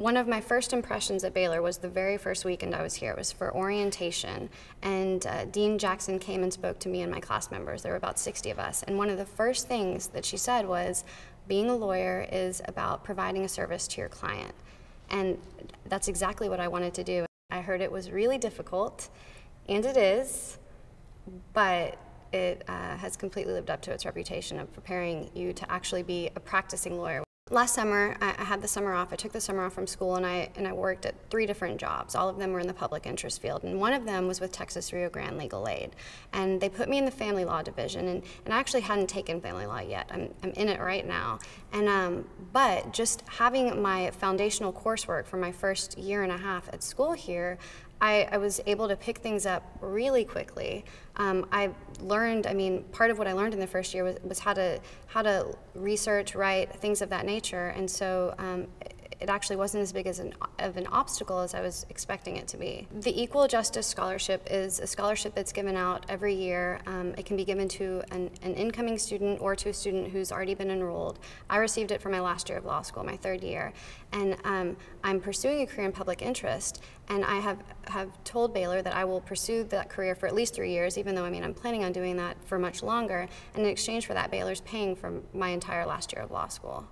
one of my first impressions at Baylor was the very first weekend I was here. It was for orientation, and uh, Dean Jackson came and spoke to me and my class members. There were about 60 of us, and one of the first things that she said was, being a lawyer is about providing a service to your client. And that's exactly what I wanted to do. I heard it was really difficult, and it is, but it uh, has completely lived up to its reputation of preparing you to actually be a practicing lawyer. Last summer, I, had the summer off. I took the summer off from school and I, and I worked at three different jobs. All of them were in the public interest field. And one of them was with Texas Rio Grande Legal Aid. And they put me in the family law division. And, and I actually hadn't taken family law yet. I'm, I'm in it right now. And, um, but just having my foundational coursework for my first year and a half at school here, I, I, was able to pick things up really quickly. Um, I learned, I mean, part of what I learned in the first year was, was how to how to research, write, things of that nature, and so um, it actually wasn't as big as an, of an obstacle as I was expecting it to be. The Equal Justice Scholarship is a scholarship that's given out every year. Um, it can be given to an, an, incoming student or to a student who's already been enrolled. I received it for my last year of law school, my third year, and um, I'm pursuing a career in public interest, and I have, have told Baylor that I will pursue that career for at least three years, even though I mean I'm planning on doing that for much longer, and in exchange for that, Baylor's paying for my entire last year of law school.